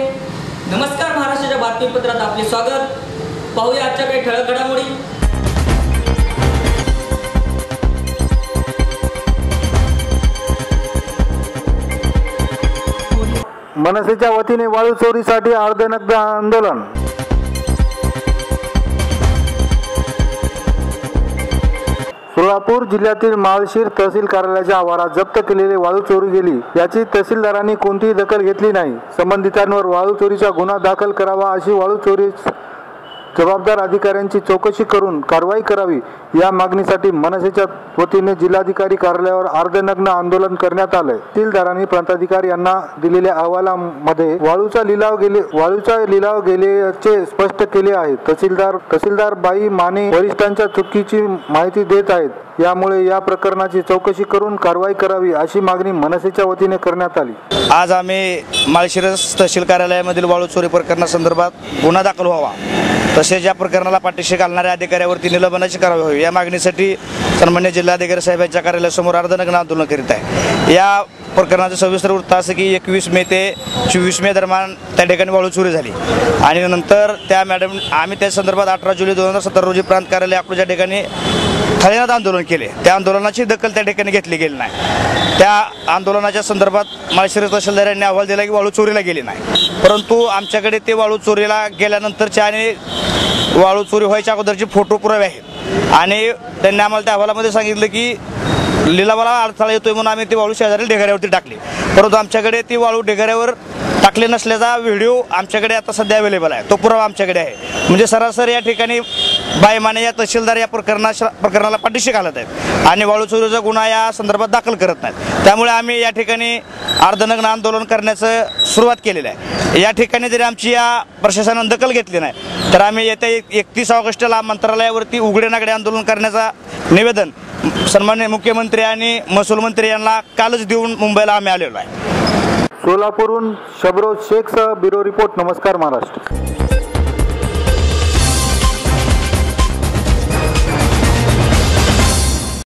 नमस्कार महाराष्ट्राच्या बातमीपत्रात आपले स्वागत. पाहूया आजच्या काही ठळक घडामोडी. मनसेच्या वतीने वाळू चोरीसाठी अर्धनग्न आंदोलन. सोलापूर जिल्ह्यातील माळशीर तहसील कार्यालयाच्या आवारात जप्त केलेली वाळू चोरी गेली. याची तहसीलदारांनी कोणतीही दखल घेतली नाही. संबंधितांवर वाळू चोरीचा गुन्हा दाखल करावा अशी वाळू चोरी जबाबदार अधिकाऱ्यांची चौकशी करून कारवाई करावी या मागणीसाठी मनसेच्या वतीने जिल्हाधिकारी कार्यालयावर अर्धनग्न आंदोलन करण्यात आले तहसीलदारांनी प्रांताधिकारी यांना दिलेल्या अहवालामध्ये वाळूचा लिलाव गेले वाळूचा लिलाव गेल्याचे स्पष्ट केले आहे. तहसीलदार तहसीलदार बाई माने वरिष्ठांच्या चुकीची माहिती देत आहेत. यामुळे या प्रकरणाची चौकशी करून कारवाई करावी अशी मागणी मनसेच्या वतीने करण्यात आली. आज आम्ही माळशिरस तहसील कार्यालयामधील वाळू चोरी प्रकरणासंदर्भात गुन्हा दाखल व्हावा. तसेच या प्रकरणाला पाठीशी घालणाऱ्या अधिकाऱ्यावरती निलंबनाची कारवाई व्हावी या मागणीसाठी सन्मान्य जिल्हाधिकारी साहेबांच्या कार्यालयासमोर अर्धनग्न आंदोलन करीत आहे. या प्रकरणाचं सविस्तर वृत्त असं की एकवीस मे ते चोवीस मे दरम्यान त्या ठिकाणी वाळू चोरी झाली. आणि नंतर त्या मॅडम आम्ही त्या संदर्भात अठरा जुलै दोन हजार सतरा रोजी प्रांत कार्यालय अकलूच्या ठिकाणी थाळीनाथ आंदोलन केले. त्या आंदोलनाची दखल त्या ठिकाणी घेतली गेली नाही. त्या आंदोलनाच्या संदर्भात माळशिरस तहसीलदार यांनी अहवाल दिला की वाळू चोरीला गेली नाही. परंतु आमच्याकडे ते वाळू चोरीला गेल्यानंतरचे आणि वाळू चोरी व्हायच्या अगोदरचे फोटो पुरावे आहेत. आणि त्यांनी आम्हाला त्या अहवालामध्ये सांगितलं की लिलावाला अडथळा येतोय म्हणून आम्ही ती वाळू शेजारी ढेगाऱ्यावरती टाकली. परंतु आमच्याकडे ती वाळू ढेगाऱ्यावर टाकले नसल्याचा व्हिडिओ आमच्याकडे आता सध्या अवेलेबल आहे. तो पुरावा आमच्याकडे आहे. म्हणजे सरासरी या ठिकाणी बायमाने या तहसीलदार या प्रकरणा प्रकरणाला पाठीशी घालत आहेत. आणि वाळूचोरीचा गुन्हा या संदर्भात दाखल करत नाहीत. त्यामुळे आम्ही या ठिकाणी अर्धनग्न आंदोलन करण्याचं सुरुवात केलेलं आहे. या ठिकाणी जरी आमची या प्रशासनानं दखल घेतली नाही तर आम्ही येत्या एकतीस ऑगस्टला मंत्रालयावरती उघडे नागडे आंदोलन करण्याचा निवेदन सन्मान्य मुख्यमंत्री आणि महसूल मंत्री यांना कालच देऊन मुंबईला आम्ही आलेलो आहे. सोलापूरहून शबरोज शेखसह ब्युरो रिपोर्ट. नमस्कार महाराष्ट्र.